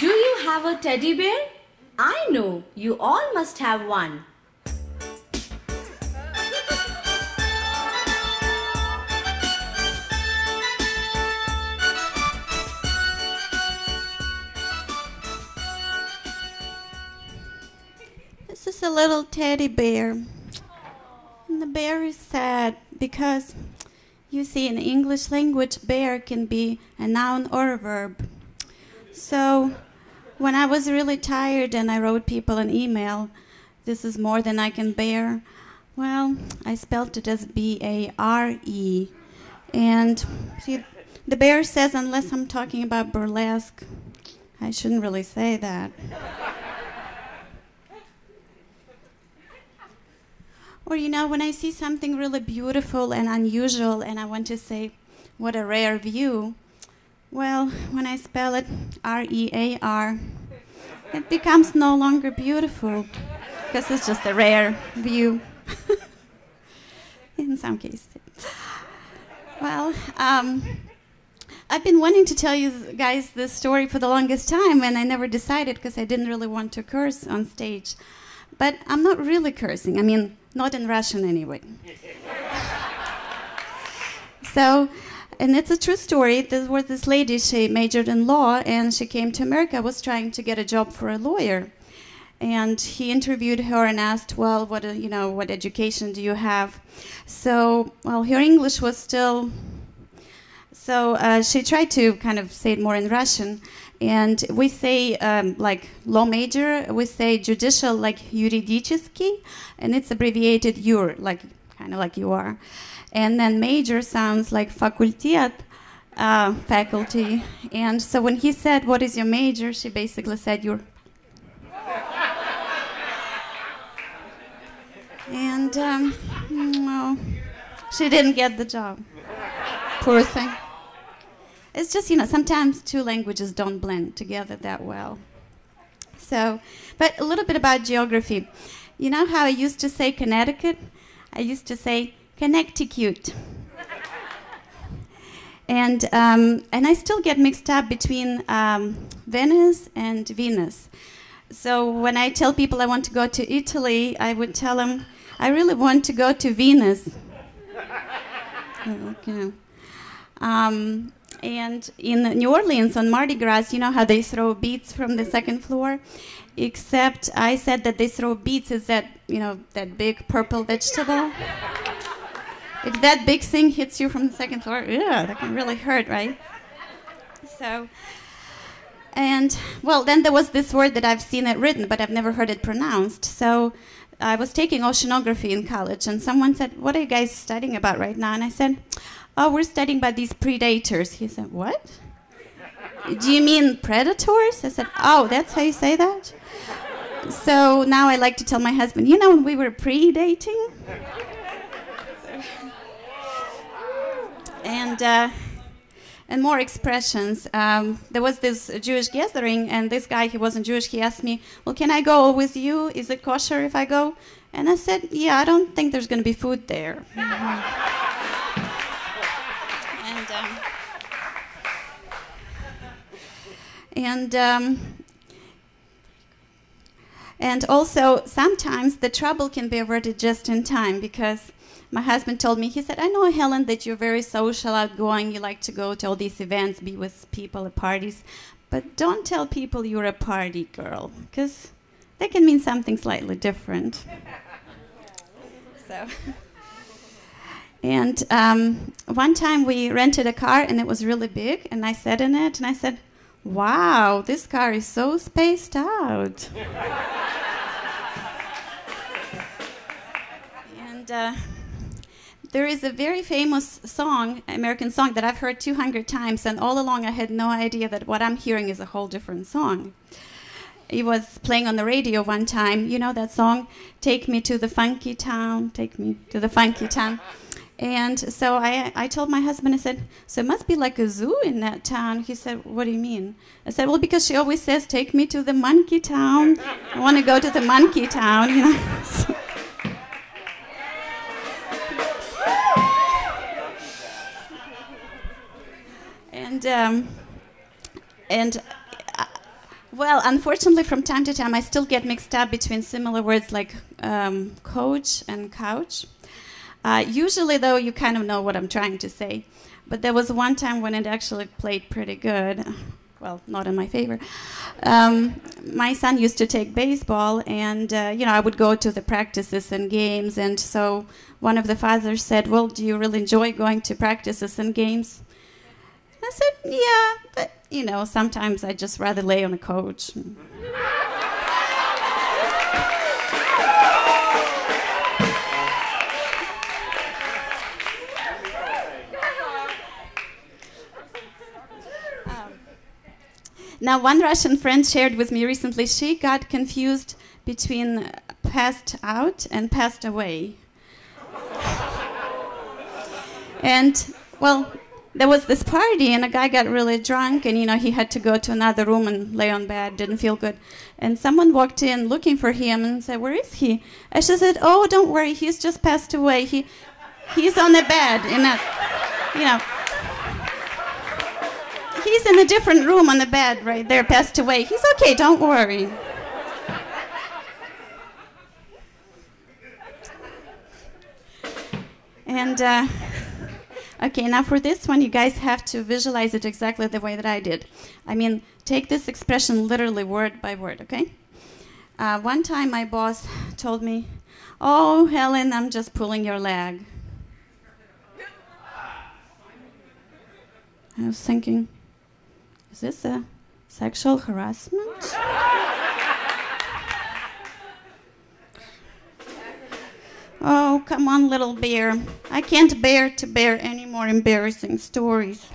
Do you have a teddy bear? I know, you all must have one. This is a little teddy bear. And the bear is sad because you see, in English language, bear can be a noun or a verb. So when I was really tired and I wrote people an email, this is more than I can bear, well, I spelled it as B A R E. And see, the bear says, unless I'm talking about burlesque, I shouldn't really say that. Or, you know, when I see something really beautiful and unusual and I want to say, what a rare view, well, when I spell it R E A R, it becomes no longer beautiful because it's just a rare view. In some cases. Well, um, I've been wanting to tell you guys this story for the longest time, and I never decided because I didn't really want to curse on stage. But I'm not really cursing. I mean, not in Russian anyway. so, and it's a true story. There was this lady, she majored in law, and she came to America, was trying to get a job for a lawyer. And he interviewed her and asked, well, what, you know, what education do you have? So, well, her English was still so uh, she tried to kind of say it more in Russian. And we say, um, like, law major, we say judicial, like, юридический, and it's abbreviated юр, like, kind of like you are. And then major sounds like fakultet, uh, faculty. And so when he said, What is your major? she basically said, You're. and, um, well, she didn't get the job. Poor thing. It's just, you know, sometimes two languages don't blend together that well. So, but a little bit about geography. You know how I used to say Connecticut? I used to say Connecticut. and, um, and I still get mixed up between um, Venice and Venus. So when I tell people I want to go to Italy, I would tell them, I really want to go to Venus. okay. Um, and in New Orleans on Mardi Gras, you know how they throw beads from the second floor? Except I said that they throw beads is that, you know, that big purple vegetable. if that big thing hits you from the second floor, yeah, that can really hurt, right? So, and well, then there was this word that I've seen it written, but I've never heard it pronounced. So I was taking oceanography in college, and someone said, What are you guys studying about right now? And I said, Oh, we're studying about these predators. He said, What? Do you mean predators? I said, Oh, that's how you say that? So now I like to tell my husband, You know, when we were predating? and, uh, and more expressions. Um, there was this Jewish gathering, and this guy, he wasn't Jewish, he asked me, Well, can I go with you? Is it kosher if I go? And I said, Yeah, I don't think there's going to be food there. and um, and um, and also sometimes the trouble can be averted just in time because my husband told me he said i know helen that you're very social outgoing you like to go to all these events be with people at parties but don't tell people you're a party girl because that can mean something slightly different. So and um, one time we rented a car and it was really big and i sat in it and i said wow this car is so spaced out and uh, there is a very famous song, American song, that I've heard 200 times, and all along I had no idea that what I'm hearing is a whole different song. It was playing on the radio one time. You know that song, Take Me to the Funky Town, Take Me to the Funky Town. And so I, I told my husband, I said, so it must be like a zoo in that town. He said, what do you mean? I said, well, because she always says, take me to the monkey town. I want to go to the monkey town, you know. And um, and Well, unfortunately, from time to time, I still get mixed up between similar words like um, coach and couch. Uh, usually, though, you kind of know what I'm trying to say. But there was one time when it actually played pretty good. Well, not in my favor. Um, my son used to take baseball, and uh, you know I would go to the practices and games. And so one of the fathers said, "Well, do you really enjoy going to practices and games?" I said, "Yeah, but you know sometimes I'd just rather lay on a couch." Um, now, one Russian friend shared with me recently, she got confused between passed out and passed away. and, well, there was this party, and a guy got really drunk, and, you know, he had to go to another room and lay on bed, didn't feel good. And someone walked in looking for him and said, Where is he? And she said, Oh, don't worry, he's just passed away. He, he's on the bed in a, you know, he's in a different room on the bed right there, passed away. He's okay, don't worry. And, uh, okay, now for this one, you guys have to visualize it exactly the way that I did. I mean, take this expression literally word by word, okay? Uh, one time my boss told me, Oh, Helen, I'm just pulling your leg. I was thinking, is this a sexual harassment? oh, come on, little bear. I can't bear to bear any more embarrassing stories.